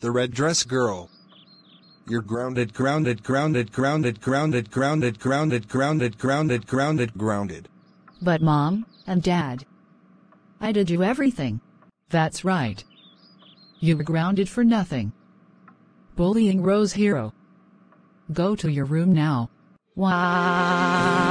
The red dress girl. You're grounded, grounded, grounded, grounded, grounded, grounded, grounded, grounded, grounded, grounded, grounded. But mom, and dad. I did do everything. That's right. You were grounded for nothing. Bullying Rose Hero. Go to your room now. Wow.